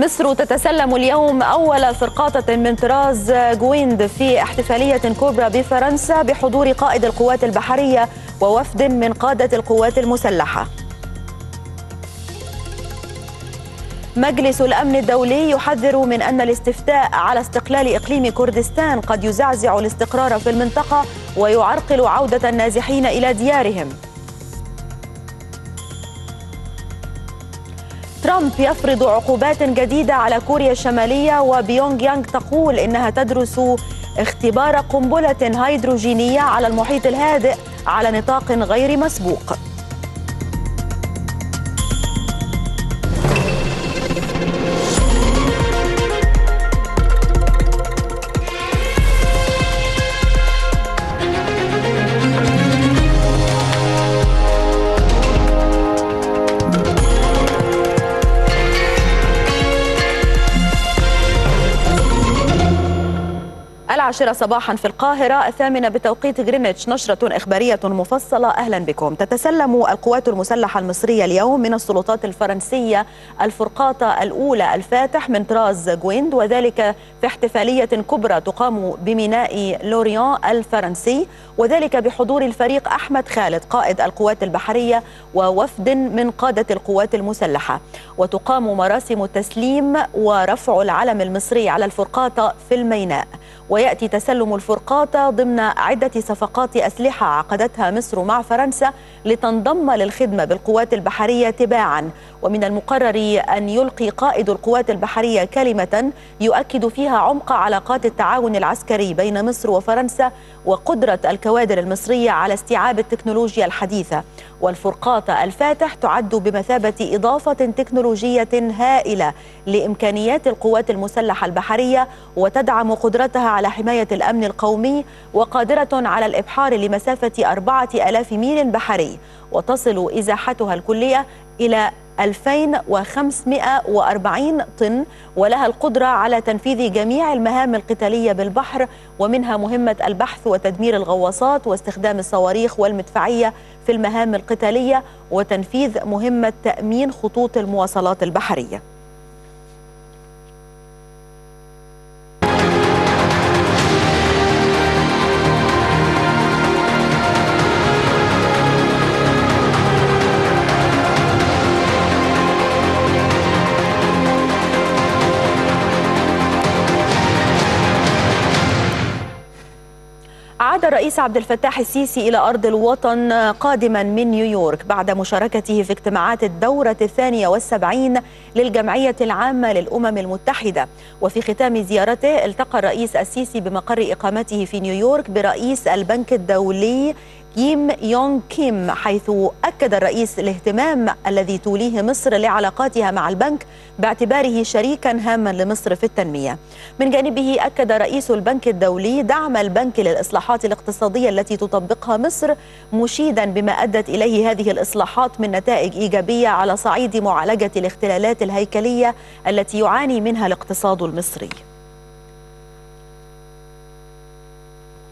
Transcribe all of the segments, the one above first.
مصر تتسلم اليوم أول فرقاطة من طراز جويند في احتفالية كبرى بفرنسا بحضور قائد القوات البحرية ووفد من قادة القوات المسلحة. مجلس الأمن الدولي يحذر من أن الاستفتاء على استقلال إقليم كردستان قد يزعزع الاستقرار في المنطقة ويعرقل عودة النازحين إلى ديارهم. ترامب يفرض عقوبات جديدة على كوريا الشمالية وبيونغ يانغ تقول إنها تدرس اختبار قنبلة هيدروجينية على المحيط الهادئ على نطاق غير مسبوق. العاشرة صباحا في القاهرة الثامنة بتوقيت غرينتش نشرة إخبارية مفصلة. أهلا بكم. تتسلم القوات المسلحة المصرية اليوم من السلطات الفرنسية الفرقاطة الأولى الفاتح من طراز جويند وذلك في احتفالية كبرى تقام بميناء لوريان الفرنسي وذلك بحضور الفريق أحمد خالد قائد القوات البحرية ووفد من قادة القوات المسلحة. وتقام مراسم التسليم ورفع العلم المصري على الفرقاطة في الميناء. ويأتي تسلم الفرقاطه ضمن عدة صفقات أسلحة عقدتها مصر مع فرنسا لتنضم للخدمة بالقوات البحرية تباعا. ومن المقرر أن يلقي قائد القوات البحرية كلمة يؤكد فيها عمق علاقات التعاون العسكري بين مصر وفرنسا وقدرة الكوادر المصرية على استيعاب التكنولوجيا الحديثة. والفرقاطه الفاتح تعد بمثابة إضافة تكنولوجية هائلة لإمكانيات القوات المسلحة البحرية وتدعم قدرتها على حماية الأمن القومي وقادرة على الإبحار لمسافة أربعة ألاف ميل بحري. وتصل إزاحتها الكلية إلى 2540 طن ولها القدرة على تنفيذ جميع المهام القتالية بالبحر ومنها مهمة البحث وتدمير الغواصات واستخدام الصواريخ والمدفعية في المهام القتالية وتنفيذ مهمة تأمين خطوط المواصلات البحرية. الرئيس عبد الفتاح السيسي إلى أرض الوطن قادما من نيويورك بعد مشاركته في اجتماعات الدورة الثانية والسبعين للجمعية العامة للأمم المتحدة. وفي ختام زيارته التقى الرئيس السيسي بمقر إقامته في نيويورك برئيس البنك الدولي كيم يونغ كيم حيث أكد الرئيس الاهتمام الذي توليه مصر لعلاقاتها مع البنك باعتباره شريكا هاما لمصر في التنمية. من جانبه أكد رئيس البنك الدولي دعم البنك للإصلاحات الاقتصادية التي تطبقها مصر مشيدا بما أدت إليه هذه الإصلاحات من نتائج إيجابية على صعيد معالجة الاختلالات الهيكلية التي يعاني منها الاقتصاد المصري.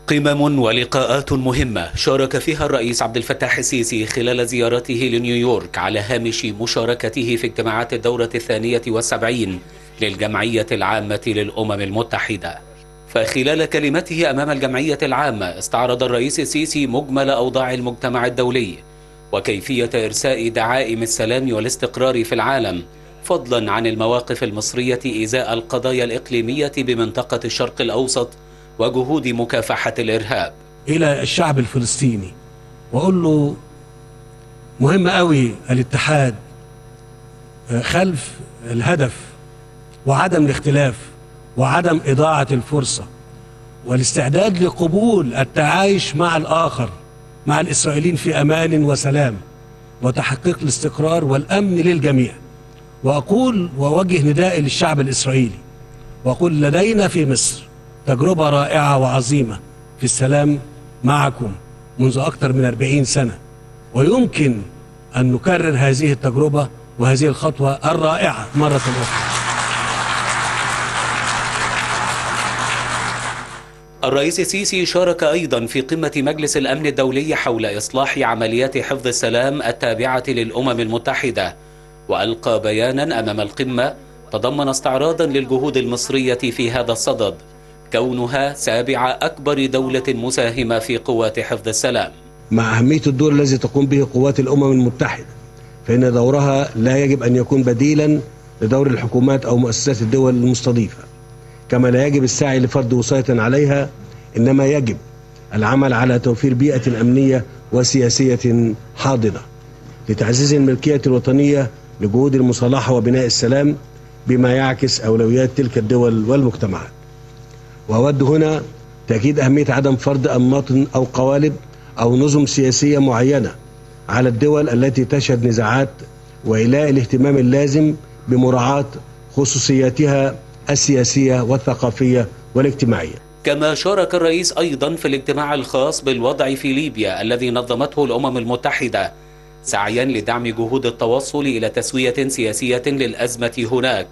قمم ولقاءات مهمة شارك فيها الرئيس عبد الفتاح السيسي خلال زيارته لنيويورك على هامش مشاركته في اجتماعات الدورة الثانية والسبعين للجمعية العامة للأمم المتحدة. فخلال كلمته أمام الجمعية العامة استعرض الرئيس السيسي مجمل أوضاع المجتمع الدولي وكيفية إرساء دعائم السلام والاستقرار في العالم فضلا عن المواقف المصرية إزاء القضايا الإقليمية بمنطقة الشرق الأوسط وجهود مكافحة الإرهاب. إلى الشعب الفلسطيني. وأقول له مهم قوي الاتحاد خلف الهدف وعدم الاختلاف وعدم إضاعة الفرصة والاستعداد لقبول التعايش مع الآخر مع الإسرائيليين في أمان وسلام وتحقيق الاستقرار والأمن للجميع. وأقول وأوجه ندائي للشعب الإسرائيلي. وأقول لدينا في مصر تجربة رائعة وعظيمة. في السلام معكم منذ أكثر من 40 سنة. ويمكن أن نكرر هذه التجربة وهذه الخطوة الرائعة مرة أخرى. الرئيس السيسي شارك أيضا في قمة مجلس الأمن الدولي حول إصلاح عمليات حفظ السلام التابعة للأمم المتحدة. وألقى بيانا أمام القمة تضمن استعراضا للجهود المصرية في هذا الصدد. كونها سابع أكبر دولة مساهمة في قوات حفظ السلام. مع أهمية الدور الذي تقوم به قوات الأمم المتحدة فإن دورها لا يجب أن يكون بديلا لدور الحكومات أو مؤسسات الدول المستضيفة. كما لا يجب السعي لفرض وصاية عليها إنما يجب العمل على توفير بيئة أمنية وسياسية حاضنة لتعزيز الملكية الوطنية لجهود المصالحة وبناء السلام بما يعكس أولويات تلك الدول والمجتمعات. وأود هنا تأكيد أهمية عدم فرض أنماط أو قوالب أو نظم سياسية معينة على الدول التي تشهد نزاعات وإيلاء الاهتمام اللازم بمراعاة خصوصياتها السياسية والثقافية والاجتماعية. كما شارك الرئيس أيضا في الاجتماع الخاص بالوضع في ليبيا الذي نظمته الأمم المتحدة سعيا لدعم جهود التوصل إلى تسوية سياسية للأزمة هناك.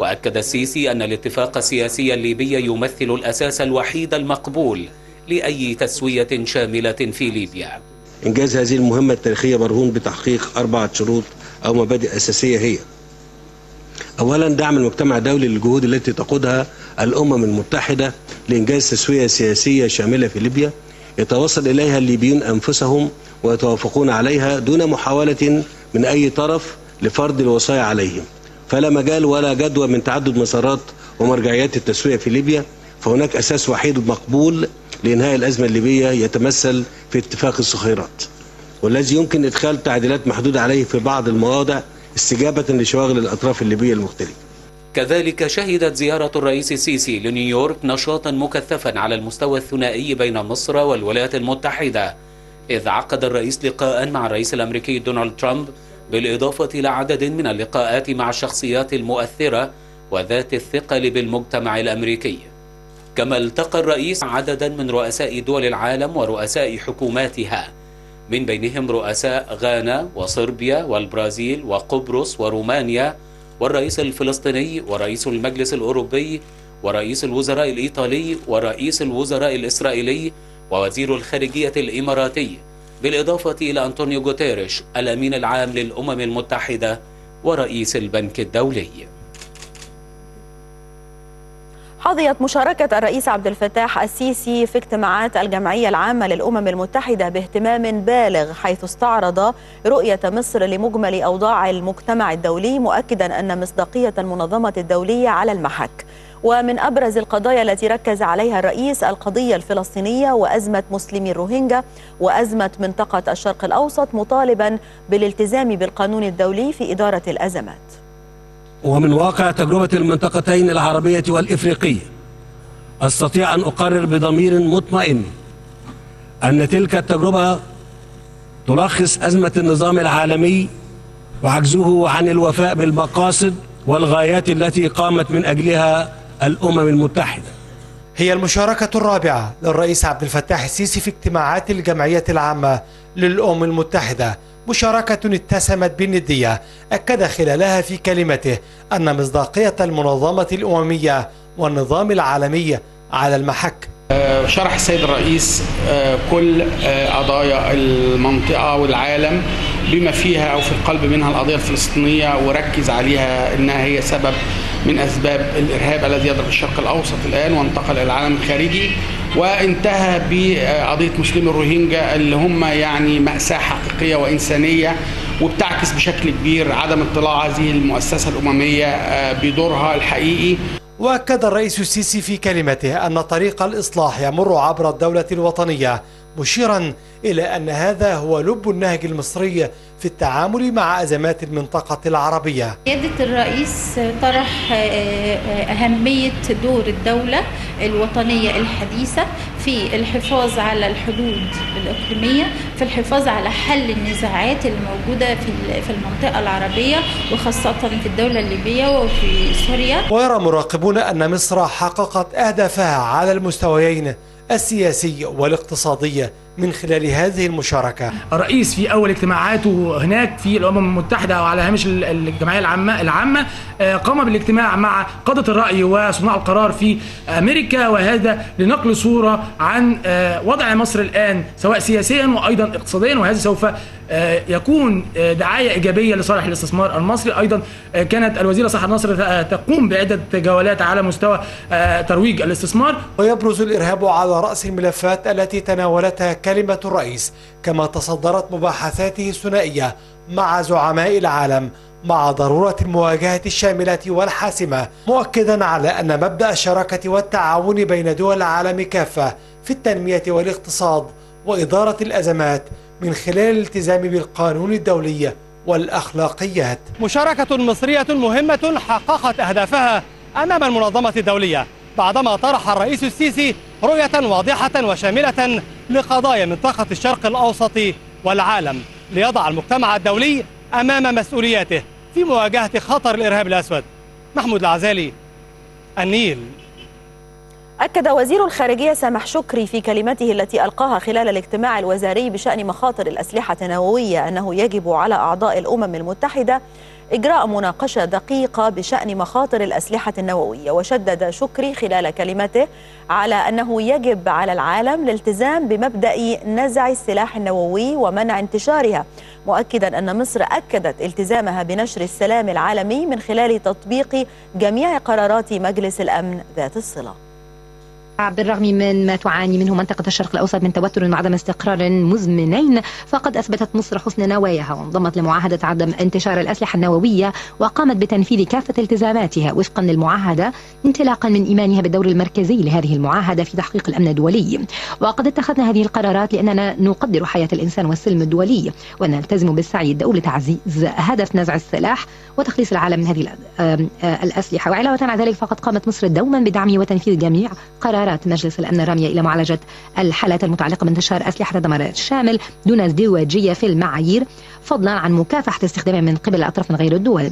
وأكد السيسي أن الاتفاق السياسي الليبي يمثل الأساس الوحيد المقبول لأي تسوية شاملة في ليبيا. إنجاز هذه المهمة التاريخية مرهون بتحقيق أربعة شروط أو مبادئ أساسية هي. أولا دعم المجتمع الدولي للجهود التي تقودها الأمم المتحدة لإنجاز تسوية سياسية شاملة في ليبيا. يتوصل إليها الليبيون أنفسهم ويتوافقون عليها دون محاولة من أي طرف لفرض الوصايا عليهم. فلا مجال ولا جدوى من تعدد مسارات ومرجعيات التسوية في ليبيا فهناك أساس وحيد مقبول لإنهاء الأزمة الليبية يتمثل في اتفاق الصخيرات والذي يمكن إدخال تعديلات محدودة عليه في بعض المواضع استجابة لشواغل الأطراف الليبية المختلفة. كذلك شهدت زيارة الرئيس السيسي لنيويورك نشاطا مكثفا على المستوى الثنائي بين مصر والولايات المتحدة إذ عقد الرئيس لقاء مع الرئيس الأمريكي دونالد ترامب بالإضافة إلى عدد من اللقاءات مع الشخصيات المؤثرة وذات الثقل بالمجتمع الأمريكي. كما التقى الرئيس عددا من رؤساء دول العالم ورؤساء حكوماتها. من بينهم رؤساء غانا وصربيا والبرازيل وقبرص ورومانيا والرئيس الفلسطيني ورئيس المجلس الأوروبي ورئيس الوزراء الإيطالي ورئيس الوزراء الإسرائيلي ووزير الخارجية الإماراتي. بالإضافة إلى أنطونيو غوتيريش الأمين العام للأمم المتحدة ورئيس البنك الدولي. حظيت مشاركة الرئيس عبد الفتاح السيسي في اجتماعات الجمعية العامة للأمم المتحدة باهتمام بالغ حيث استعرض رؤية مصر لمجمل أوضاع المجتمع الدولي مؤكدا أن مصداقية المنظمة الدولية على المحك. ومن أبرز القضايا التي ركز عليها الرئيس القضية الفلسطينية وأزمة مسلمي الروهينجا وأزمة منطقة الشرق الأوسط مطالبا بالالتزام بالقانون الدولي في إدارة الأزمات. ومن واقع تجربة المنطقتين العربية والإفريقية أستطيع أن أقرر بضمير مطمئن أن تلك التجربة تلخص أزمة النظام العالمي وعجزه عن الوفاء بالمقاصد والغايات التي قامت من أجلها الأمم المتحدة. هي المشاركة الرابعة للرئيس عبد الفتاح السيسي في اجتماعات الجمعية العامة للأمم المتحدة. مشاركة اتسمت بالندية أكد خلالها في كلمته أن مصداقية المنظمة الأممية والنظام العالمي على المحك. شرح السيد الرئيس كل قضايا المنطقة والعالم بما فيها أو في القلب منها القضية الفلسطينية وركز عليها أنها هي سبب من أسباب الإرهاب الذي يضرب الشرق الأوسط الآن وانتقل إلى العالم الخارجي وانتهى بقضية مسلمي الروهينجا اللي هم يعني مأساة حقيقية وإنسانية وبتعكس بشكل كبير عدم اطلاع هذه المؤسسة الأممية بدورها الحقيقي. وأكد الرئيس السيسي في كلمته أن طريق الإصلاح يمر عبر الدولة الوطنية مشيرا إلى أن هذا هو لب النهج المصري في التعامل مع أزمات المنطقة العربية. سياده الرئيس طرح أهمية دور الدولة الوطنية الحديثة في الحفاظ على الحدود الإقليمية، في الحفاظ على حل النزاعات الموجودة في في المنطقة العربية وخاصة في الدولة الليبية وفي سوريا. ويرى مراقبون أن مصر حققت أهدافها على المستويين السياسي والاقتصادي من خلال هذه المشاركة. الرئيس في أول اجتماعاته هناك في الأمم المتحدة وعلى هامش ال- الجمعية العامه العامة آه، قام بالاجتماع مع قادة الرأي وصناع القرار في أمريكا وهذا لنقل صورة عن آه، وضع مصر الآن سواء سياسيا وأيضا اقتصاديا وهذا سوف آه، يكون دعاية إيجابية لصالح الاستثمار المصري. أيضا آه، كانت الوزيرة صحه نصر آه، تقوم بعدة جولات على مستوى ترويج الاستثمار. ويبرز الإرهاب على رأس الملفات التي تناولتها كلمة الرئيس كما تصدرت مباحثاته الثنائية مع زعماء العالم مع ضرورة المواجهة الشاملة والحاسمة مؤكدا على أن مبدأ الشراكة والتعاون بين دول العالم كافة في التنمية والاقتصاد وإدارة الأزمات من خلال الالتزام بالقانون الدولي والأخلاقيات. مشاركة مصرية مهمة حققت أهدافها أمام المنظمة الدولية. بعدما طرح الرئيس السيسي رؤية واضحة وشاملة لقضايا منطقة الشرق الأوسط والعالم ليضع المجتمع الدولي أمام مسؤولياته في مواجهة خطر الإرهاب الأسود. محمود العزالي النيل. أكد وزير الخارجية سامح شكري في كلمته التي ألقاها خلال الاجتماع الوزاري بشأن مخاطر الأسلحة النووية أنه يجب على أعضاء الأمم المتحدة إجراء مناقشة دقيقة بشأن مخاطر الأسلحة النووية وشدد شكري خلال كلمته على أنه يجب على العالم الالتزام بمبدأ نزع السلاح النووي ومنع انتشارها مؤكدا أن مصر أكدت التزامها بنشر السلام العالمي من خلال تطبيق جميع قرارات مجلس الأمن ذات الصلة. بالرغم من ما تعاني منه منطقة الشرق الأوسط من توتر وعدم استقرار مزمنين فقد أثبتت مصر حسن نواياها وانضمت لمعاهدة عدم انتشار الأسلحة النووية وقامت بتنفيذ كافة التزاماتها وفقا للمعاهدة انطلاقا من إيمانها بالدور المركزي لهذه المعاهدة في تحقيق الأمن الدولي. وقد اتخذنا هذه القرارات لأننا نقدر حياة الإنسان والسلم الدولي ونلتزم بالسعي الدؤوب لتعزيز هدف نزع السلاح وتخليص العالم من هذه الأسلحة. وعلاوة على ذلك فقد قامت مصر دوما بدعم وتنفيذ جميع قرارات مجلس الأمن الرامية إلى معالجة الحالات المتعلقة بانتشار أسلحة الدمار الشامل دون ازدواجية في المعايير فضلا عن مكافحة استخدامها من قبل الأطراف من غير الدول.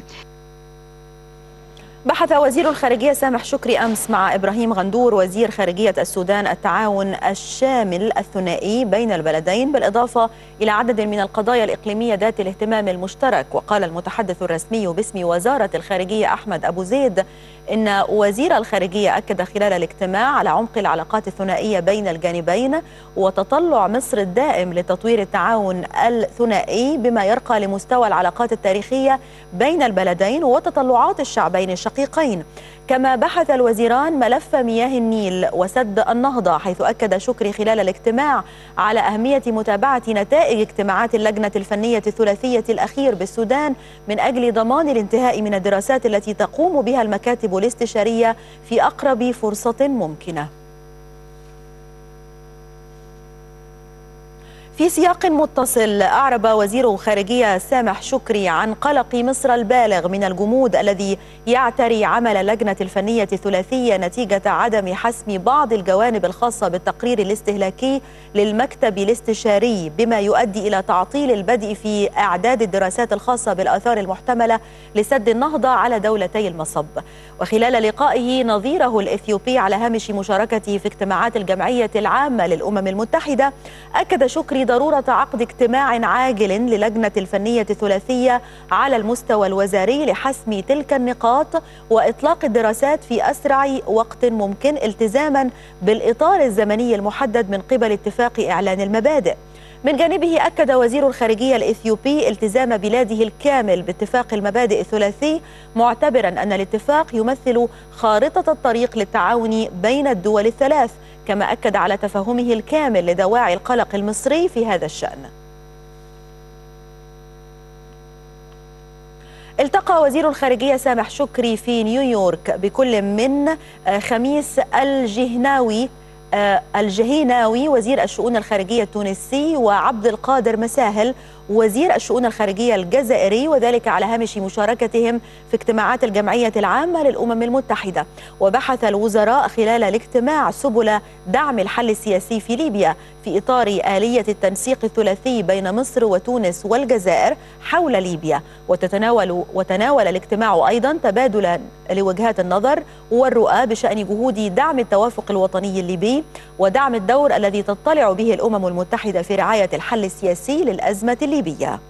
بحث وزير الخارجية سامح شكري أمس مع إبراهيم غندور وزير خارجية السودان التعاون الشامل الثنائي بين البلدين بالإضافة إلى عدد من القضايا الإقليمية ذات الاهتمام المشترك. وقال المتحدث الرسمي باسم وزارة الخارجية أحمد أبو زيد إن وزير الخارجية أكد خلال الاجتماع على عمق العلاقات الثنائية بين الجانبين وتطلع مصر الدائم لتطوير التعاون الثنائي بما يرقى لمستوى العلاقات التاريخية بين البلدين وتطلعات الشعبين الشقيقين. كما بحث الوزيران ملف مياه النيل وسد النهضة حيث أكد شكري خلال الاجتماع على أهمية متابعة نتائج اجتماعات اللجنة الفنية الثلاثية الأخير بالسودان من أجل ضمان الانتهاء من الدراسات التي تقوم بها المكاتب الاستشارية في أقرب فرصة ممكنة. في سياق متصل أعرب وزير خارجية سامح شكري عن قلق مصر البالغ من الجمود الذي يعتري عمل اللجنة الفنية الثلاثية نتيجة عدم حسم بعض الجوانب الخاصة بالتقرير الاستهلاكي للمكتب الاستشاري بما يؤدي إلى تعطيل البدء في إعداد الدراسات الخاصة بالآثار المحتملة لسد النهضة على دولتي المصب. وخلال لقائه نظيره الإثيوبي على هامش مشاركته في اجتماعات الجمعية العامة للأمم المتحدة أكد شكري ضرورة عقد اجتماع عاجل للجنة الفنية الثلاثية على المستوى الوزاري لحسم تلك النقاط وإطلاق الدراسات في أسرع وقت ممكن التزاما بالإطار الزمني المحدد من قبل اتفاق إعلان المبادئ. من جانبه أكد وزير الخارجية الإثيوبي التزام بلاده الكامل باتفاق المبادئ الثلاثي معتبرا أن الاتفاق يمثل خارطة الطريق للتعاون بين الدول الثلاث كما أكد على تفهمه الكامل لدواعي القلق المصري في هذا الشأن. التقى وزير الخارجية سامح شكري في نيويورك بكل من خميس الجهناوي الجهيناوي وزير الشؤون الخارجية التونسي وعبد القادر مساهل وزير الشؤون الخارجية الجزائري وذلك على هامش مشاركتهم في اجتماعات الجمعية العامة للأمم المتحدة. وبحث الوزراء خلال الاجتماع سبل دعم الحل السياسي في ليبيا في إطار آلية التنسيق الثلاثي بين مصر وتونس والجزائر حول ليبيا. وتتناول وتناول الاجتماع أيضا تبادلا لوجهات النظر والرؤى بشأن جهود دعم التوافق الوطني الليبي ودعم الدور الذي تطلع به الأمم المتحدة في رعاية الحل السياسي للأزمة الليبية. الصليبية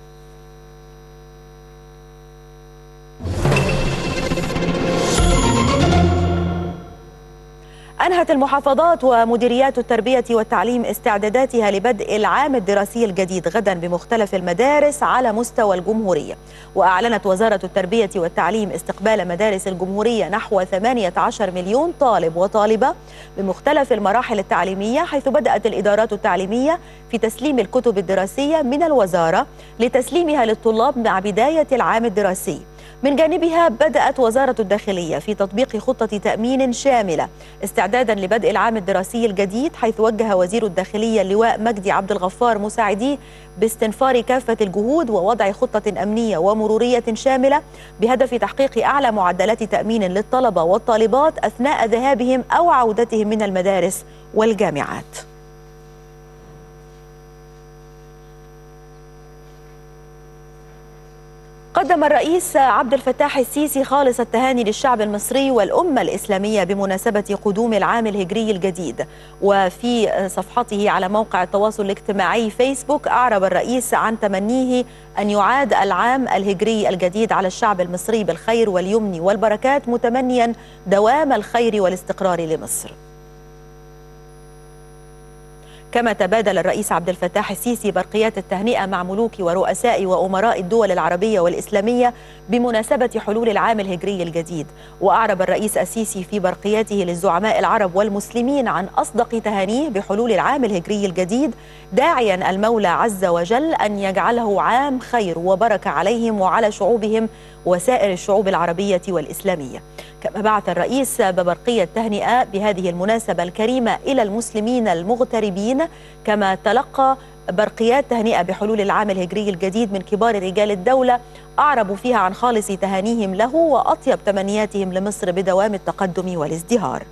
أنهت المحافظات ومديريات التربية والتعليم استعداداتها لبدء العام الدراسي الجديد غدا بمختلف المدارس على مستوى الجمهورية. وأعلنت وزارة التربية والتعليم استقبال مدارس الجمهورية نحو 18 مليون طالب وطالبة بمختلف المراحل التعليمية حيث بدأت الإدارات التعليمية في تسليم الكتب الدراسية من الوزارة لتسليمها للطلاب مع بداية العام الدراسي. من جانبها بدأت وزارة الداخلية في تطبيق خطة تأمين شاملة استعدادا لبدء العام الدراسي الجديد حيث وجه وزير الداخلية اللواء مجدي عبد الغفار مساعديه باستنفار كافة الجهود ووضع خطة أمنية ومرورية شاملة بهدف تحقيق أعلى معدلات تأمين للطلبة والطالبات أثناء ذهابهم أو عودتهم من المدارس والجامعات. قدم الرئيس عبد الفتاح السيسي خالص التهاني للشعب المصري والأمة الإسلامية بمناسبة قدوم العام الهجري الجديد. وفي صفحته على موقع التواصل الاجتماعي فيسبوك أعرب الرئيس عن تمنيه أن يعاد العام الهجري الجديد على الشعب المصري بالخير واليمن والبركات متمنيا دوام الخير والاستقرار لمصر. كما تبادل الرئيس عبد الفتاح السيسي برقيات التهنئة مع ملوك ورؤساء وأمراء الدول العربية والإسلامية بمناسبة حلول العام الهجري الجديد. وأعرب الرئيس السيسي في برقياته للزعماء العرب والمسلمين عن أصدق تهانيه بحلول العام الهجري الجديد داعيا المولى عز وجل أن يجعله عام خير وبركة عليهم وعلى شعوبهم وسائر الشعوب العربية والإسلامية. كما بعث الرئيس ببرقية تهنئة بهذه المناسبة الكريمة إلى المسلمين المغتربين كما تلقى برقيات تهنئة بحلول العام الهجري الجديد من كبار رجال الدولة أعربوا فيها عن خالص تهانيهم له وأطيب تمنياتهم لمصر بدوام التقدم والازدهار.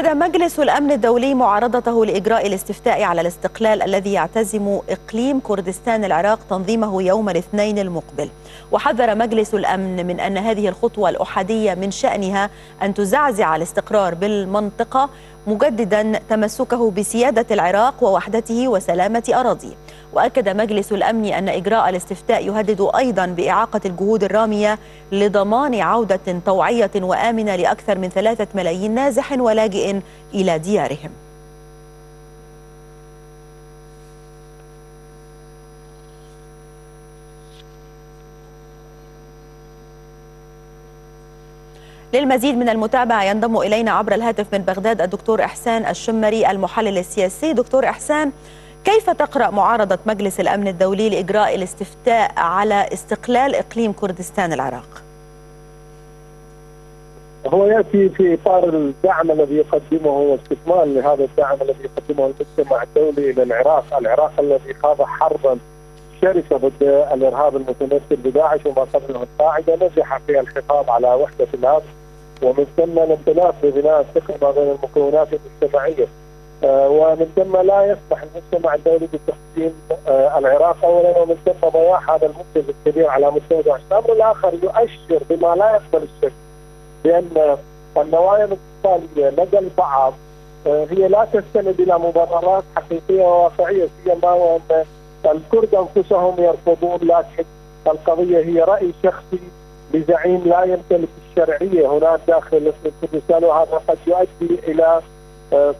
أكد مجلس الأمن الدولي معارضته لإجراء الاستفتاء على الاستقلال الذي يعتزم إقليم كردستان العراق تنظيمه يوم الاثنين المقبل. وحذر مجلس الأمن من أن هذه الخطوة الأحادية من شأنها أن تزعزع الاستقرار بالمنطقة مجددا تمسكه بسيادة العراق ووحدته وسلامة أراضيه. وأكد مجلس الأمن أن إجراء الاستفتاء يهدد أيضا بإعاقة الجهود الرامية لضمان عودة طوعية وآمنة لأكثر من ثلاثة ملايين نازح ولاجئ إلى ديارهم. للمزيد من المتابعة ينضم إلينا عبر الهاتف من بغداد الدكتور إحسان الشمري المحلل السياسي. دكتور إحسان كيف تقرأ معارضة مجلس الأمن الدولي لإجراء الاستفتاء على استقلال إقليم كردستان العراق؟ هو يأتي في إطار الدعم الذي يقدمه واستكمال لهذا الدعم الذي يقدمه المجتمع الدولي إلى العراق، الذي خاض حربا شرسة ضد الإرهاب المتمثل بداعش وما قبله القاعدة نجح في الحفاظ على وحدة الأرض ومن ثم الانطلاق ببناء الثقه ما بين المكونات المجتمعية ومن ثم لا يسمح المجتمع الدولي بتقديم آه العراق اولا ومن ثم ضياع هذا المنتج الكبير على مستوى داعش، الامر الآخر يؤشر بما لا يقبل الشك بأن النوايا الاقتصاديه لدى البعض آه هي لا تستند إلى مبررات حقيقية وواقعية سيما وأن الكرد أنفسهم يرفضون لكن القضية هي رأي شخصي لزعيم لا يمتلك الشرعية هناك داخل اقليم كردستان وهذا قد يؤدي إلى آه،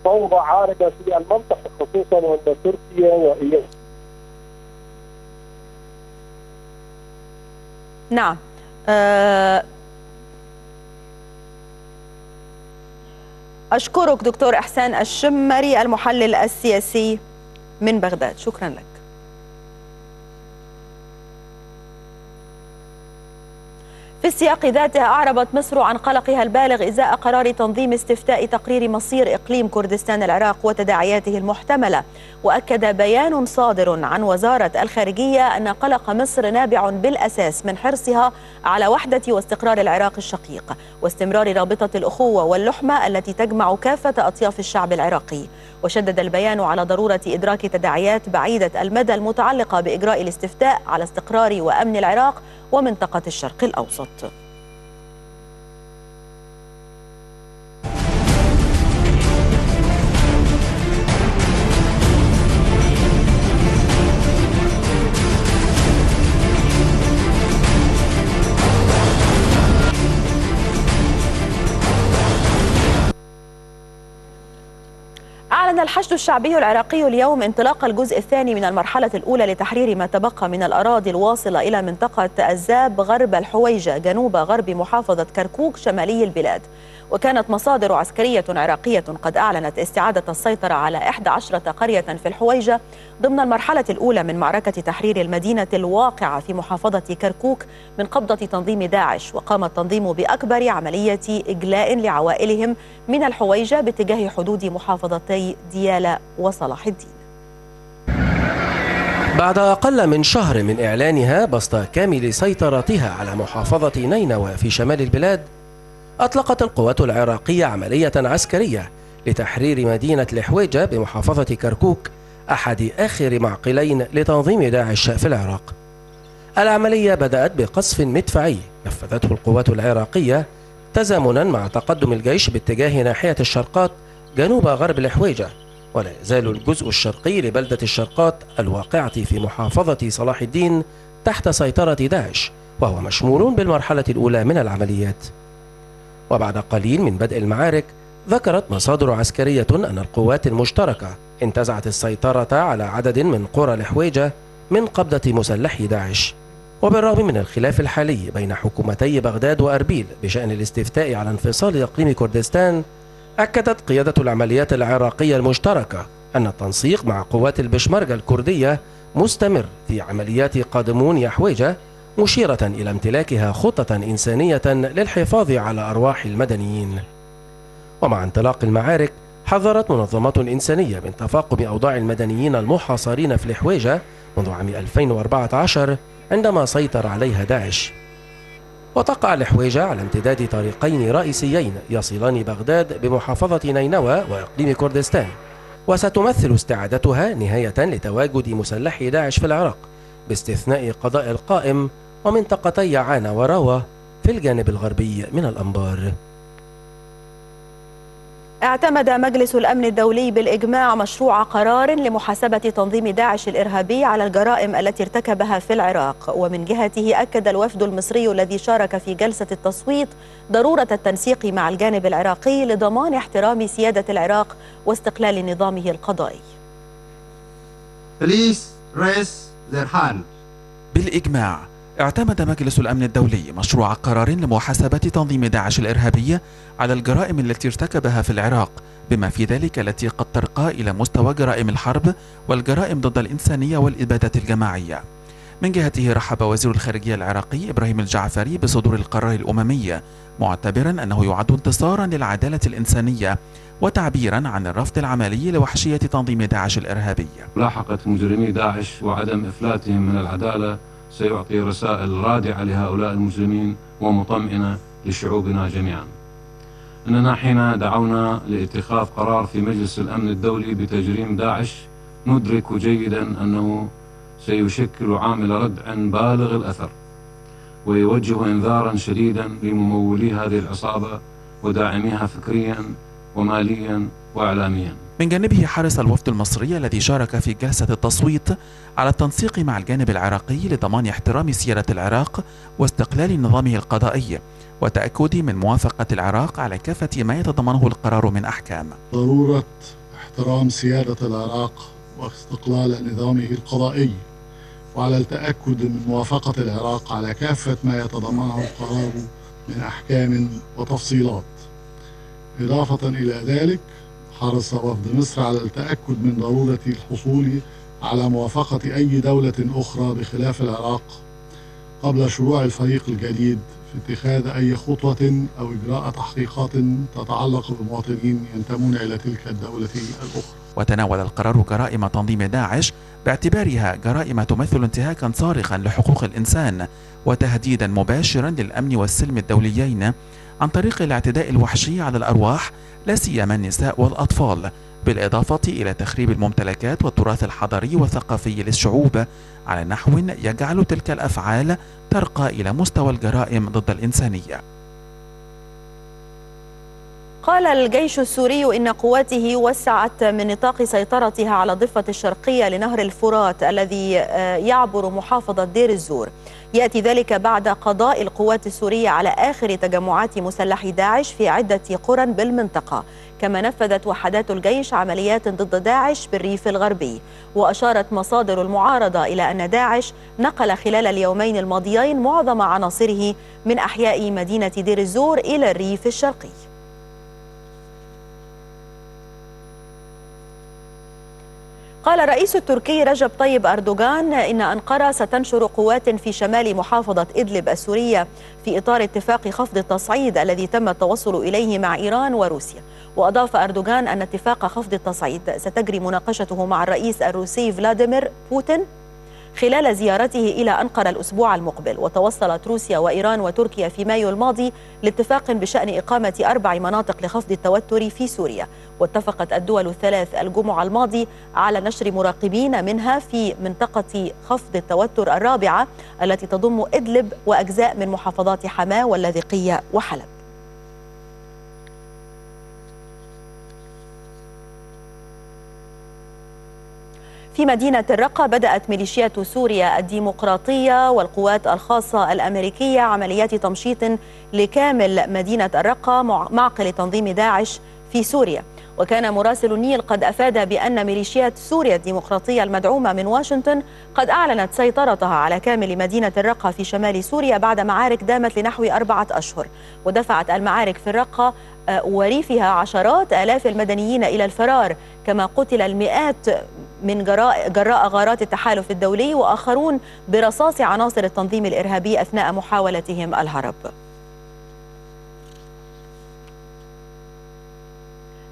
فوضى عارمه في المنطقة خصوصا وان تركيا وايران نعم. آه، أشكرك دكتور إحسان الشمري المحلل السياسي من بغداد. شكرا لك. في السياق ذاته أعربت مصر عن قلقها البالغ إزاء قرار تنظيم استفتاء تقرير مصير إقليم كردستان العراق وتداعياته المحتملة. وأكد بيان صادر عن وزارة الخارجية أن قلق مصر نابع بالأساس من حرصها على وحدة واستقرار العراق الشقيق واستمرار رابطة الأخوة واللحمة التي تجمع كافة أطياف الشعب العراقي. وشدد البيان على ضرورة إدراك تداعيات بعيدة المدى المتعلقة بإجراء الاستفتاء على استقرار وأمن العراق ومنطقة الشرق الأوسط. الحشد الشعبي العراقي اليوم انطلاق الجزء الثاني من المرحلة الأولى لتحرير ما تبقى من الأراضي الواصلة إلى منطقة الزاب غرب الحويجة جنوب غرب محافظة كركوك شمالي البلاد. وكانت مصادر عسكرية عراقية قد أعلنت استعادة السيطرة على 11 قرية في الحويجة ضمن المرحلة الأولى من معركة تحرير المدينة الواقعة في محافظة كركوك من قبضة تنظيم داعش وقام التنظيم بأكبر عملية إجلاء لعوائلهم من الحويجة باتجاه حدود محافظتي ديالى وصلاح الدين. بعد أقل من شهر من إعلانها بسط كامل سيطرتها على محافظة نينوى في شمال البلاد أطلقت القوات العراقية عملية عسكرية لتحرير مدينة الحويجة بمحافظة كركوك أحد آخر معقلين لتنظيم داعش في العراق. العملية بدأت بقصف مدفعي نفذته القوات العراقية تزامنا مع تقدم الجيش باتجاه ناحية الشرقات جنوب غرب الحويجة ولا يزال الجزء الشرقي لبلدة الشرقات الواقعة في محافظة صلاح الدين تحت سيطرة داعش وهو مشمول بالمرحلة الأولى من العمليات. وبعد قليل من بدء المعارك ذكرت مصادر عسكرية أن القوات المشتركة انتزعت السيطرة على عدد من قرى الحويجة من قبضة مسلحي داعش. وبالرغم من الخلاف الحالي بين حكومتي بغداد وأربيل بشأن الاستفتاء على انفصال إقليم كردستان أكدت قيادة العمليات العراقية المشتركة أن التنسيق مع قوات البشمركة الكردية مستمر في عمليات قادمون يحويجة مشيرة إلى امتلاكها خطة إنسانية للحفاظ على أرواح المدنيين. ومع انطلاق المعارك حذرت منظمات إنسانية من تفاقم أوضاع المدنيين المحاصرين في الحويجة منذ عام 2014 عندما سيطر عليها داعش. وتقع الحويجة على امتداد طريقين رئيسيين يصلان بغداد بمحافظة نينوى وإقليم كردستان. وستمثل استعادتها نهاية لتواجد مسلحي داعش في العراق باستثناء قضاء القائم ومنطقتي عانى وراوة في الجانب الغربي من الأنبار. اعتمد مجلس الأمن الدولي بالإجماع مشروع قرار لمحاسبة تنظيم داعش الإرهابي على الجرائم التي ارتكبها في العراق. ومن جهته أكد الوفد المصري الذي شارك في جلسة التصويت ضرورة التنسيق مع الجانب العراقي لضمان احترام سيادة العراق واستقلال نظامه القضائي. Please raise their hand. بالإجماع. اعتمد مجلس الأمن الدولي مشروع قرار لمحاسبة تنظيم داعش الإرهابي على الجرائم التي ارتكبها في العراق بما في ذلك التي قد ترقى إلى مستوى جرائم الحرب والجرائم ضد الإنسانية والإبادة الجماعية. من جهته رحب وزير الخارجية العراقي إبراهيم الجعفري بصدور القرار الأممي معتبرا أنه يعد انتصارا للعدالة الإنسانية وتعبيرا عن الرفض العملي لوحشية تنظيم داعش الإرهابي. ملاحقة مجرمي داعش وعدم إفلاتهم من العدالة سيعطي رسائل رادعة لهؤلاء المجرمين ومطمئنة لشعوبنا جميعا. أننا حين دعونا لاتخاذ قرار في مجلس الأمن الدولي بتجريم داعش ندرك جيدا أنه سيشكل عامل ردع بالغ الأثر ويوجه إنذارا شديدا لممولي هذه العصابة وداعميها فكريا وماليا وإعلاميا. من جانبه حرص الوفد المصري الذي شارك في جلسة التصويت على التنسيق مع الجانب العراقي لضمان احترام سيادة العراق واستقلال نظامه القضائي وتأكد من موافقة العراق على كافة ما يتضمنه القرار من أحكام. ضرورة احترام سيادة العراق واستقلال نظامه القضائي وعلى التأكد من موافقة العراق على كافة ما يتضمنه القرار من أحكام وتفصيلات. إضافة إلى ذلك حرص وفد مصر على التأكد من ضرورة الحصول على موافقة أي دولة أخرى بخلاف العراق قبل شروع الفريق الجديد في اتخاذ أي خطوة أو إجراء تحقيقات تتعلق بمواطنين ينتمون إلى تلك الدولة الأخرى. وتناول القرار جرائم تنظيم داعش باعتبارها جرائم تمثل انتهاكا صارخا لحقوق الإنسان وتهديدا مباشرا للأمن والسلم الدوليين عن طريق الاعتداء الوحشي على الأرواح لا سيما النساء والأطفال بالإضافة إلى تخريب الممتلكات والتراث الحضاري والثقافي للشعوب. على نحو يجعل تلك الأفعال ترقى إلى مستوى الجرائم ضد الإنسانية. قال الجيش السوري إن قواته وسعت من نطاق سيطرتها على الضفة الشرقية لنهر الفرات الذي يعبر محافظة دير الزور. يأتي ذلك بعد قضاء القوات السورية على آخر تجمعات مسلحي داعش في عدة قرى بالمنطقة. كما نفذت وحدات الجيش عمليات ضد داعش بالريف الغربي. وأشارت مصادر المعارضة إلى أن داعش نقل خلال اليومين الماضيين معظم عناصره من أحياء مدينة دير الزور إلى الريف الشرقي. قال الرئيس التركي رجب طيب أردوغان إن أنقرة ستنشر قوات في شمال محافظة إدلب السورية في إطار اتفاق خفض التصعيد الذي تم التوصل إليه مع إيران وروسيا. وأضاف أردوغان أن اتفاق خفض التصعيد ستجري مناقشته مع الرئيس الروسي فلاديمير بوتين خلال زيارته إلى أنقرة الأسبوع المقبل. وتوصلت روسيا وإيران وتركيا في مايو الماضي لاتفاق بشأن إقامة أربع مناطق لخفض التوتر في سوريا. واتفقت الدول الثلاث الجمعة الماضي على نشر مراقبين منها في منطقة خفض التوتر الرابعة التي تضم إدلب وأجزاء من محافظات حماة واللاذقية وحلب. في مدينة الرقة بدأت ميليشيات سوريا الديمقراطية والقوات الخاصة الأمريكية عمليات تمشيط لكامل مدينة الرقة معقل تنظيم داعش في سوريا. وكان مراسل النيل قد أفاد بأن ميليشيات سوريا الديمقراطية المدعومة من واشنطن قد أعلنت سيطرتها على كامل مدينة الرقة في شمال سوريا بعد معارك دامت لنحو أربعة أشهر. ودفعت المعارك في الرقة وريفها عشرات آلاف المدنيين إلى الفرار كما قتل المئات من جراء, جراء غارات التحالف الدولي وآخرون برصاص عناصر التنظيم الإرهابي أثناء محاولتهم الهرب.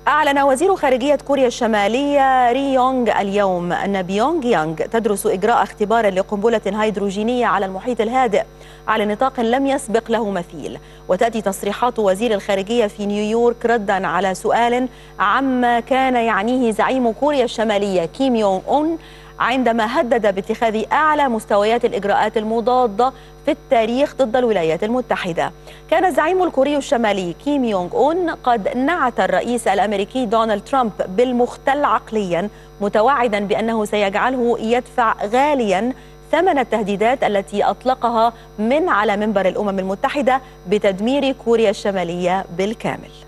أعلن وزير خارجية كوريا الشمالية ري يونغ اليوم أن بيونغ يانغ تدرس إجراء اختبار لقنبلة هيدروجينية على المحيط الهادئ على نطاق لم يسبق له مثيل. وتأتي تصريحات وزير الخارجية في نيويورك ردا على سؤال عما كان يعنيه زعيم كوريا الشمالية كيم يونغ أون عندما هدد باتخاذ أعلى مستويات الإجراءات المضادة في التاريخ ضد الولايات المتحدة. كان الزعيم الكوري الشمالي كيم يونغ أون قد نعت الرئيس الأمريكي دونالد ترامب بالمختل عقليا متوعدا بأنه سيجعله يدفع غاليا ثمن التهديدات التي أطلقها من على منبر الأمم المتحدة بتدمير كوريا الشمالية بالكامل.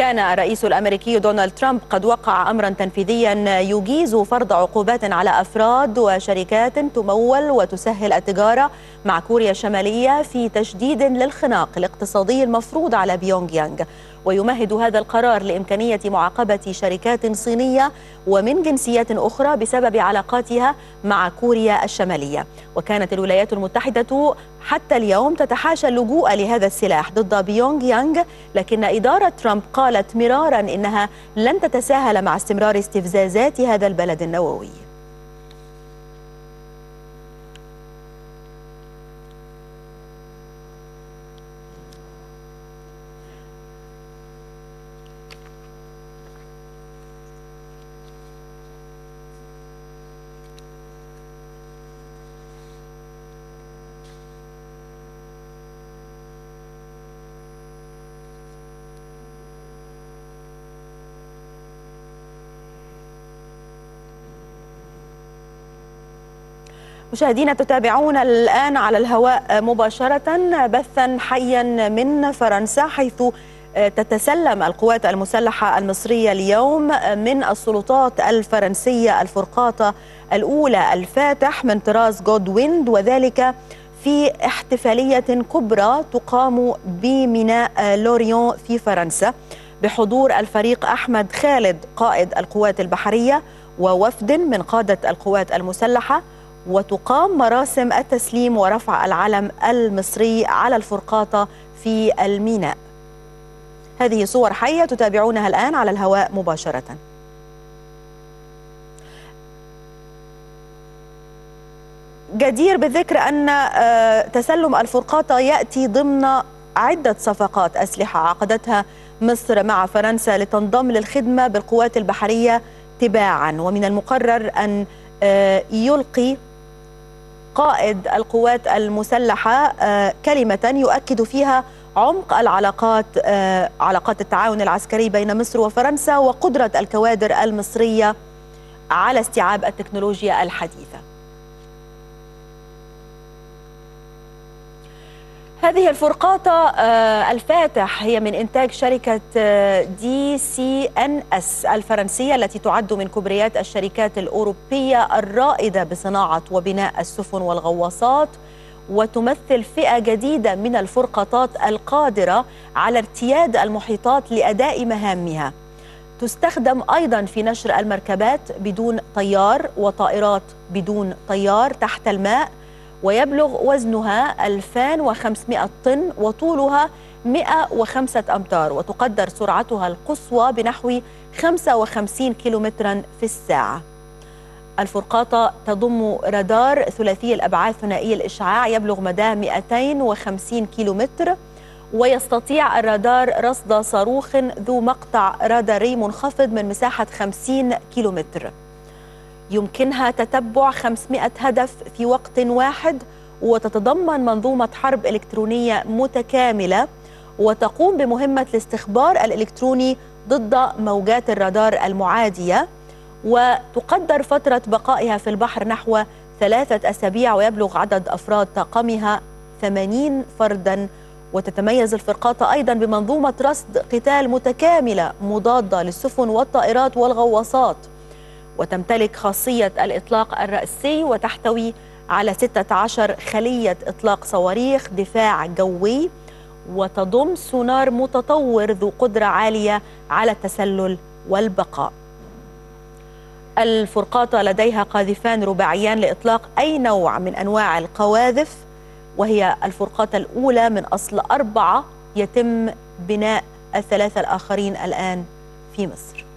كان الرئيس الأمريكي دونالد ترامب قد وقع امرا تنفيذيا يجيز فرض عقوبات على أفراد وشركات تمول وتسهل التجارة مع كوريا الشمالية في تشديد للخناق الاقتصادي المفروض على بيونغ يانغ ويمهد هذا القرار لإمكانية معاقبة شركات صينية ومن جنسيات أخرى بسبب علاقاتها مع كوريا الشمالية. وكانت الولايات المتحدة حتى اليوم تتحاشى اللجوء لهذا السلاح ضد بيونغ يانغ لكن إدارة ترامب قالت مرارا إنها لن تتساهل مع استمرار استفزازات هذا البلد النووي. مشاهدينا تتابعون الآن على الهواء مباشرة بثا حيا من فرنسا حيث تتسلم القوات المسلحة المصرية اليوم من السلطات الفرنسية الفرقاطة الأولى الفاتح من طراز جودويند وذلك في احتفالية كبرى تقام بميناء لوريون في فرنسا. بحضور الفريق أحمد خالد قائد القوات البحرية ووفد من قادة القوات المسلحة وتقام مراسم التسليم ورفع العلم المصري على الفرقاطة في الميناء. هذه صور حية تتابعونها الآن على الهواء مباشرة. جدير بالذكر أن تسلم الفرقاطة يأتي ضمن عدة صفقات أسلحة عقدتها مصر مع فرنسا لتنضم للخدمة بالقوات البحرية تباعا. ومن المقرر أن يلقي قائد القوات المسلحة كلمة يؤكد فيها عمق العلاقات علاقات التعاون العسكري بين مصر وفرنسا وقدرة الكوادر المصرية على استيعاب التكنولوجيا الحديثة. هذه الفرقاطة الفاتح هي من إنتاج شركة دي سي أن أس الفرنسية التي تعد من كبريات الشركات الأوروبية الرائدة بصناعة وبناء السفن والغواصات وتمثل فئة جديدة من الفرقاطات القادرة على ارتياد المحيطات لأداء مهامها. تستخدم أيضا في نشر المركبات بدون طيار وطائرات بدون طيار تحت الماء ويبلغ وزنها 2500 طن وطولها 105 أمتار وتقدر سرعتها القصوى بنحو 55 كيلومترا في الساعة. الفرقاطة تضم رادار ثلاثي الأبعاد ثنائي الإشعاع يبلغ مداه 250 كيلومتر ويستطيع الرادار رصد صاروخ ذو مقطع راداري منخفض من مساحة 50 كيلومتر. يمكنها تتبع 500 هدف في وقت واحد وتتضمن منظومة حرب إلكترونية متكاملة وتقوم بمهمة الاستخبار الإلكتروني ضد موجات الرادار المعادية. وتقدر فترة بقائها في البحر نحو ثلاثة أسابيع ويبلغ عدد أفراد طاقمها 80 فردا. وتتميز الفرقاطة أيضا بمنظومة رصد قتال متكاملة مضادة للسفن والطائرات والغواصات. وتمتلك خاصية الإطلاق الرأسي وتحتوي على 16 خلية إطلاق صواريخ دفاع جوي وتضم سونار متطور ذو قدرة عالية على التسلل والبقاء. الفرقاطة لديها قاذفان رباعيان لإطلاق أي نوع من أنواع القواذف وهي الفرقاطة الأولى من أصل أربعة يتم بناء الثلاثة الآخرين الآن في مصر.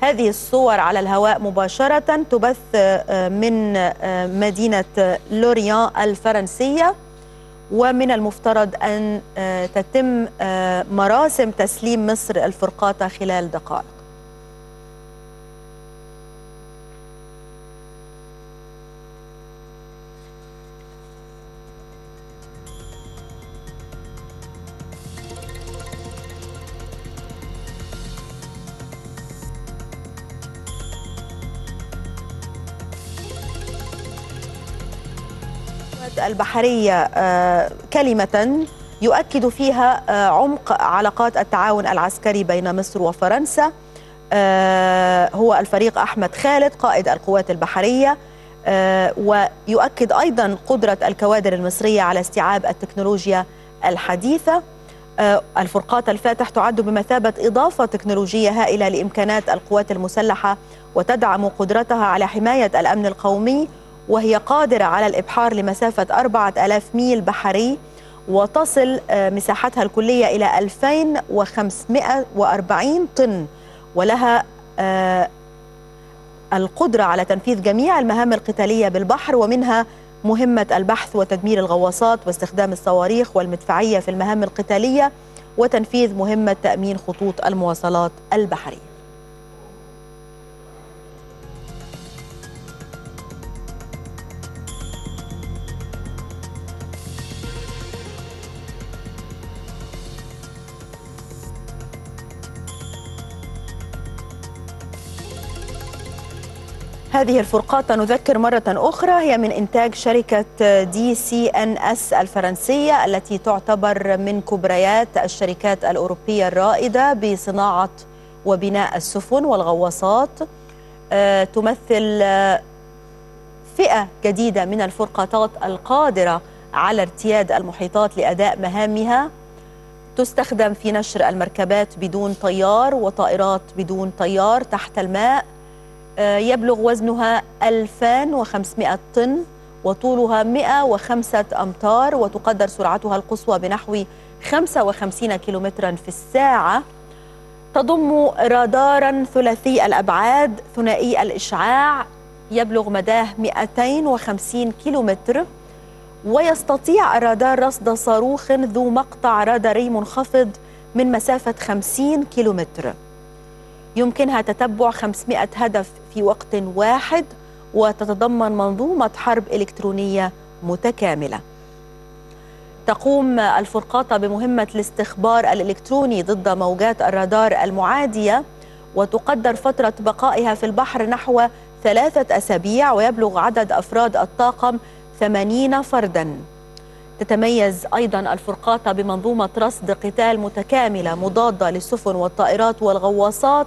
هذه الصور على الهواء مباشرة تبث من مدينة لوريان الفرنسية. ومن المفترض أن تتم مراسم تسليم مصر الفرقاطة خلال دقائق. البحرية كلمة يؤكد فيها عمق علاقات التعاون العسكري بين مصر وفرنسا. هو الفريق أحمد خالد قائد القوات البحرية. ويؤكد أيضا قدرة الكوادر المصرية على استيعاب التكنولوجيا الحديثة. الفرقاطة الفاتح تعد بمثابة إضافة تكنولوجية هائلة لإمكانات القوات المسلحة وتدعم قدرتها على حماية الأمن القومي وهي قادرة على الإبحار لمسافة 4000 ميل بحري وتصل مساحتها الكلية إلى 2540 طن. ولها القدرة على تنفيذ جميع المهام القتالية بالبحر ومنها مهمة البحث وتدمير الغواصات واستخدام الصواريخ والمدفعية في المهام القتالية وتنفيذ مهمة تأمين خطوط المواصلات البحرية. هذه الفرقاطة نذكر مرة أخرى هي من إنتاج شركة DCNS الفرنسية التي تعتبر من كبريات الشركات الأوروبية الرائدة بصناعة وبناء السفن والغواصات. آه، تمثل آه، فئة جديدة من الفرقاطات القادرة على ارتياد المحيطات لأداء مهامها. تستخدم في نشر المركبات بدون طيار وطائرات بدون طيار تحت الماء. يبلغ وزنها 2500 طن وطولها 105 أمتار وتقدر سرعتها القصوى بنحو 55 كيلومترا في الساعة. تضم رادارا ثلاثي الأبعاد ثنائي الإشعاع. يبلغ مداه 250 كيلومتر. ويستطيع الرادار رصد صاروخ ذو مقطع راداري منخفض من مسافة 50 كيلومتر. يمكنها تتبع 500 هدف في وقت واحد وتتضمن منظومة حرب إلكترونية متكاملة. تقوم الفرقاطة بمهمة الاستخبار الإلكتروني ضد موجات الرادار المعادية وتقدر فترة بقائها في البحر نحو ثلاثة أسابيع ويبلغ عدد أفراد الطاقم ثمانين فردا. تتميز أيضا الفرقاطة بمنظومة رصد قتال متكاملة مضادة للسفن والطائرات والغواصات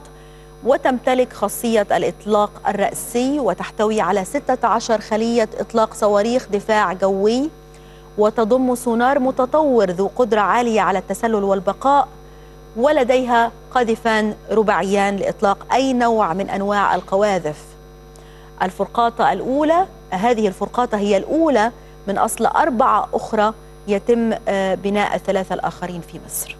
وتمتلك خاصية الإطلاق الرأسي وتحتوي على 16 خلية إطلاق صواريخ دفاع جوي وتضم سونار متطور ذو قدرة عالية على التسلل والبقاء ولديها قاذفان رباعيان لإطلاق أي نوع من أنواع القواذف. الفرقاطة الأولى هذه الفرقاطة هي الأولى من أصل أربعة أخرى يتم آه، بناء الثلاثة الآخرين في مصر.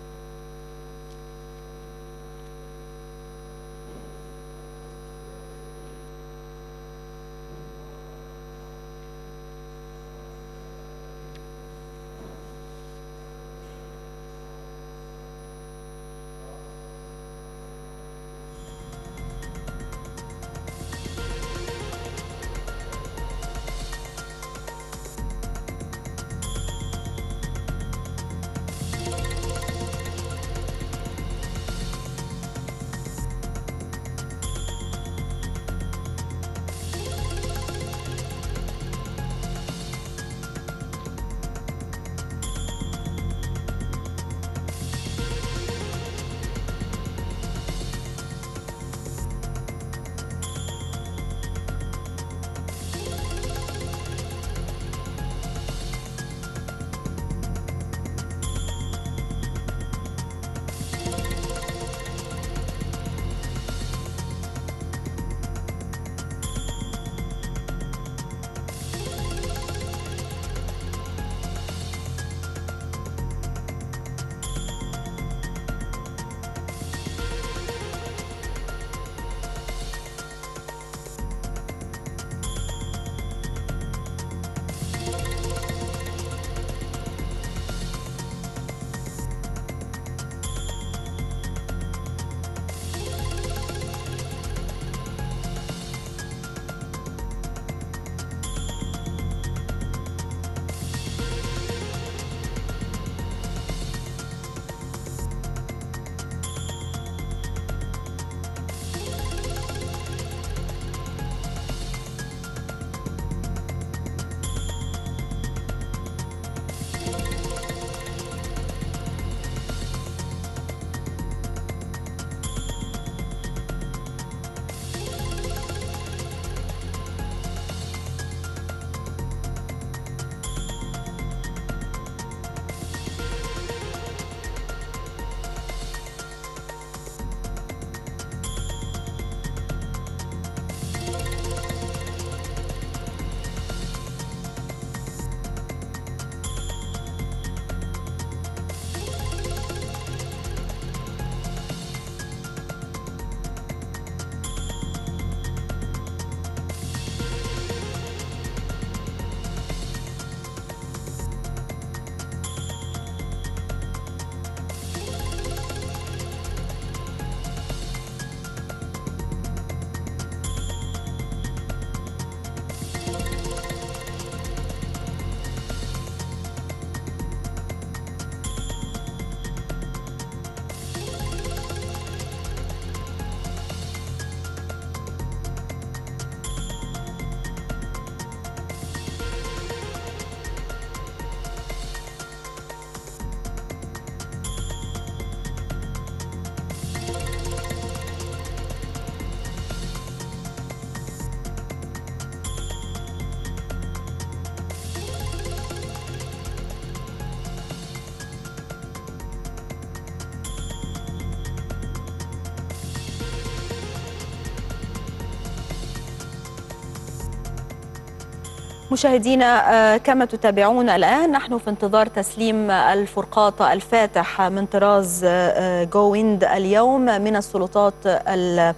مشاهدينا آه، كما تتابعون الآن نحن في انتظار تسليم الفرقاطة الفاتح من طراز آه، جويند اليوم من السلطات ال-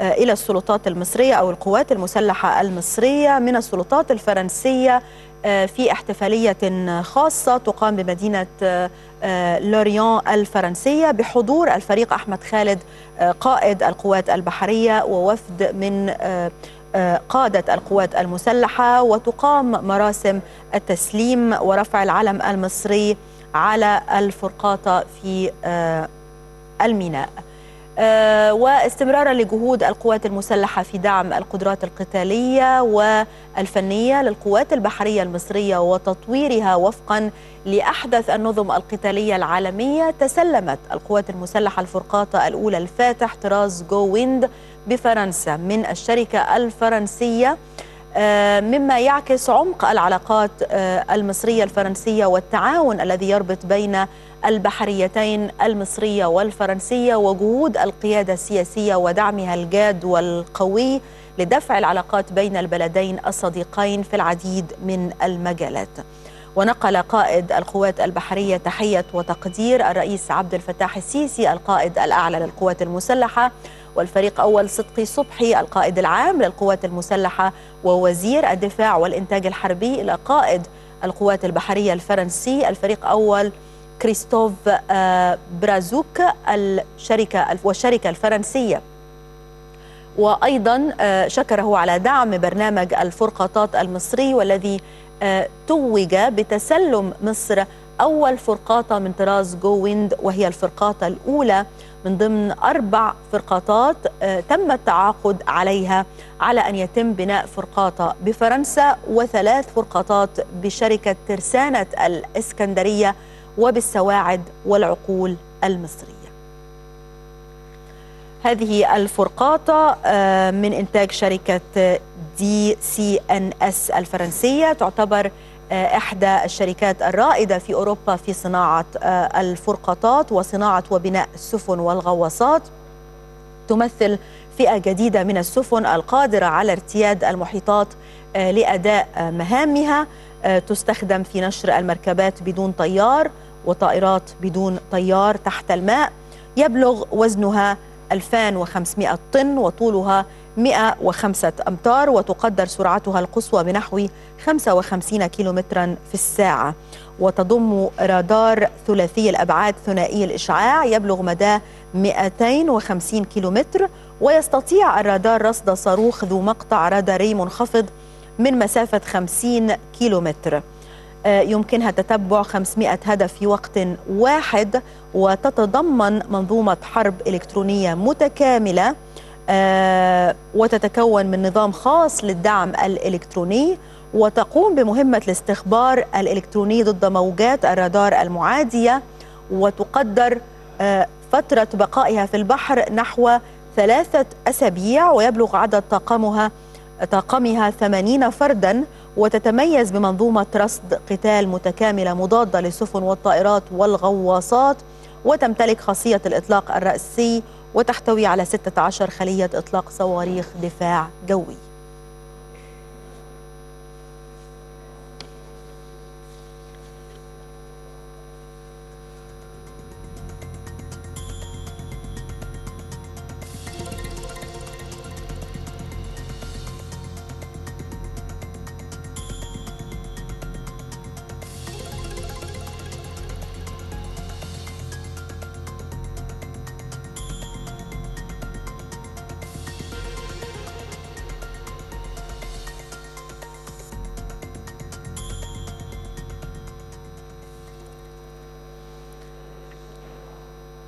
آه، إلى السلطات المصرية أو القوات المسلحة المصرية من السلطات الفرنسية آه، في احتفالية خاصة تقام بمدينة آه، آه، لوريون الفرنسية بحضور الفريق أحمد خالد آه، قائد القوات البحرية ووفد من آه، آه، قادة القوات المسلحة وتقام مراسم التسليم ورفع العلم المصري على الفرقاطة في آه، الميناء. آه، واستمرارا لجهود القوات المسلحة في دعم القدرات القتالية والفنية للقوات البحرية المصرية وتطويرها وفقا لأحدث النظم القتالية العالمية تسلمت القوات المسلحة الفرقاطة الأولى الفاتح طراز جو ويند بفرنسا من الشركة الفرنسية آه، مما يعكس عمق العلاقات آه، المصرية الفرنسية والتعاون الذي يربط بين البحريتين المصرية والفرنسية وجهود القيادة السياسية ودعمها الجاد والقوي لدفع العلاقات بين البلدين الصديقين في العديد من المجالات. ونقل قائد القوات البحرية تحية وتقدير الرئيس عبد الفتاح السيسي القائد الأعلى للقوات المسلحة والفريق أول صدقي صبحي القائد العام للقوات المسلحة ووزير الدفاع والإنتاج الحربي إلى قائد القوات البحرية الفرنسي الفريق أول كريستوف آه، برازوك الشركة والشركة الفرنسية. وأيضا آه، شكره على دعم برنامج الفرقاطات المصري والذي آه، توج بتسلم مصر أول فرقاطة من طراز جو ويند وهي الفرقاطة الأولى من ضمن أربع فرقاطات تم التعاقد عليها على أن يتم بناء فرقاطة بفرنسا وثلاث فرقاطات بشركة ترسانة الإسكندرية. وبالسواعد والعقول المصرية. هذه الفرقاطة آه، من إنتاج شركة دي سي إن إس الفرنسية. تعتبر آه، إحدى الشركات الرائدة في أوروبا في صناعة آه، الفرقاطات وصناعة وبناء السفن والغواصات. تمثل فئة جديدة من السفن القادرة على ارتياد المحيطات لأداء مهامها. تستخدم في نشر المركبات بدون طيار. وطائرات بدون طيار تحت الماء. يبلغ وزنها 2500 طن وطولها 105 أمتار وتقدر سرعتها القصوى بنحو 55 كيلومترا في الساعة. وتضم رادار ثلاثي الأبعاد ثنائي الإشعاع. يبلغ مداه 250 كيلومتر. ويستطيع الرادار رصد صاروخ ذو مقطع راداري منخفض من مسافة 50 كيلومتر. يمكنها تتبع 500 هدف في وقت واحد وتتضمن منظومة حرب إلكترونية متكاملة آه، وتتكون من نظام خاص للدعم الإلكتروني وتقوم بمهمة الاستخبار الإلكتروني ضد موجات الرادار المعادية وتقدر آه، فترة بقائها في البحر نحو ثلاثة أسابيع ويبلغ عدد طاقمها طاقمها 80 فردا وتتميز بمنظومة رصد قتال متكاملة مضادة للسفن والطائرات والغواصات. وتمتلك خاصية الإطلاق الرأسي وتحتوي على 16 خلية إطلاق صواريخ دفاع جوي.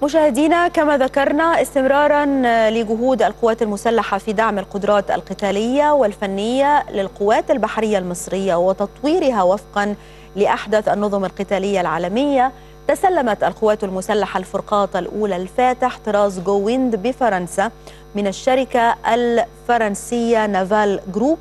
مشاهدينا كما ذكرنا استمرارا لجهود القوات المسلحة في دعم القدرات القتالية والفنية للقوات البحرية المصرية وتطويرها وفقا لأحدث النظم القتالية العالمية تسلمت القوات المسلحة الفرقاطه الأولى الفاتح طراز Gowind بفرنسا من الشركة الفرنسية Naval Group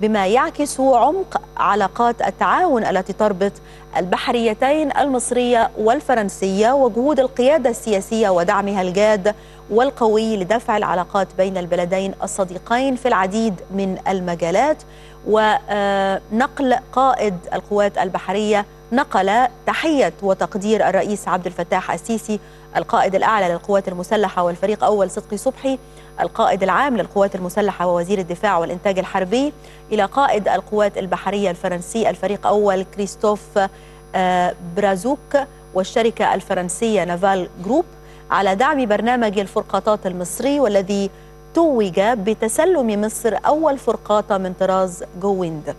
بما يعكس عمق علاقات التعاون التي تربط البحريتين المصرية والفرنسية وجهود القيادة السياسية ودعمها الجاد والقوي لدفع العلاقات بين البلدين الصديقين في العديد من المجالات. ونقل قائد القوات البحرية نقل تحية وتقدير الرئيس عبد الفتاح السيسي القائد الأعلى للقوات المسلحة والفريق أول صدقي صبحي القائد العام للقوات المسلحة ووزير الدفاع والإنتاج الحربي إلى قائد القوات البحرية الفرنسي الفريق أول كريستوف برازوك والشركة الفرنسية Naval Group على دعم برنامج الفرقاطات المصري والذي توج بتسلم مصر أول فرقاطة من طراز Gowind.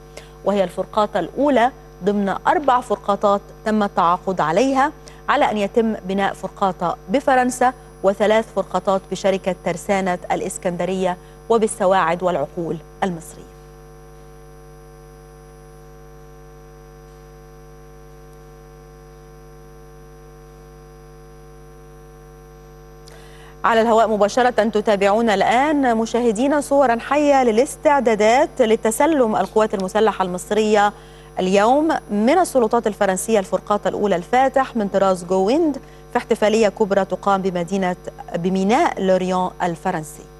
وهي الفرقاطة الأولى ضمن أربع فرقاطات تم التعاقد عليها على أن يتم بناء فرقاطة بفرنسا وثلاث فرقاطات بشركة ترسانة الإسكندرية وبالسواعد والعقول المصرية. على الهواء مباشرة تتابعون الآن مشاهدين صورا حية للاستعدادات لتسلم القوات المسلحة المصرية اليوم من السلطات الفرنسية الفرقاطة الأولى الفاتح من طراز جويند في احتفالية كبرى تقام بمدينة بميناء لوريون الفرنسي.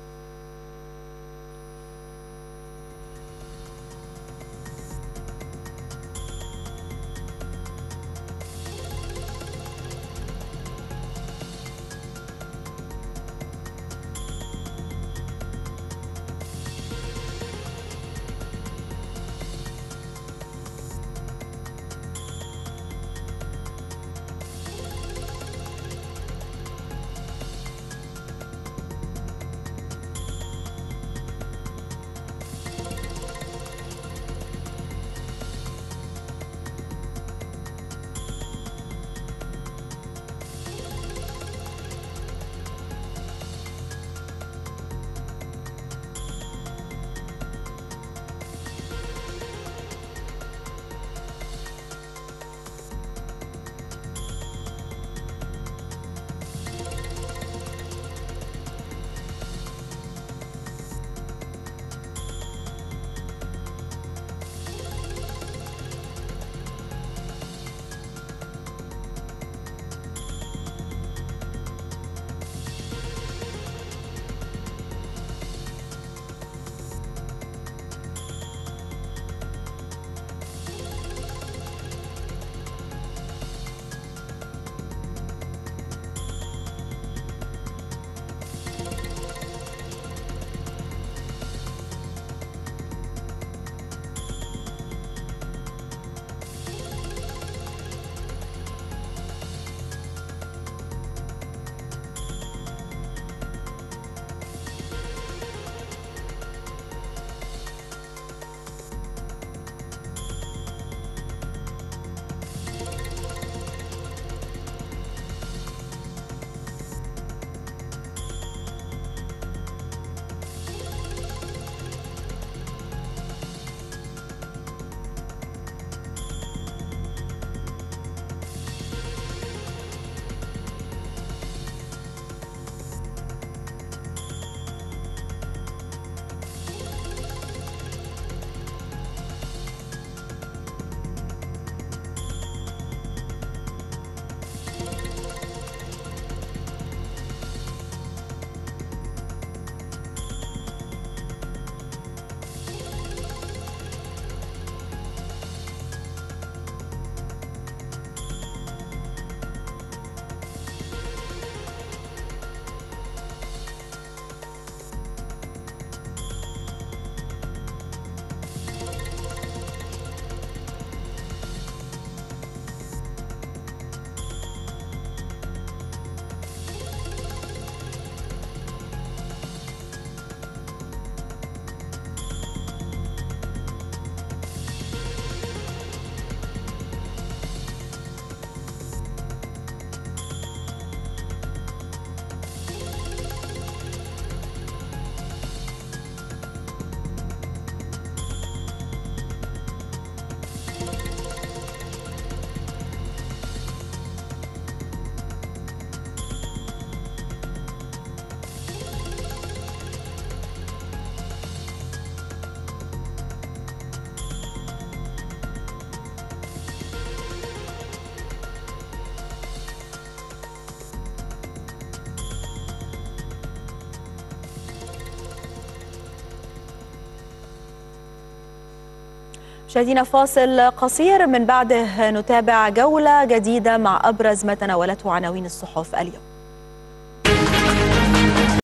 مشاهدينا فاصل قصير. من بعده نتابع جولة جديدة مع أبرز ما تناولته عناوين الصحف اليوم.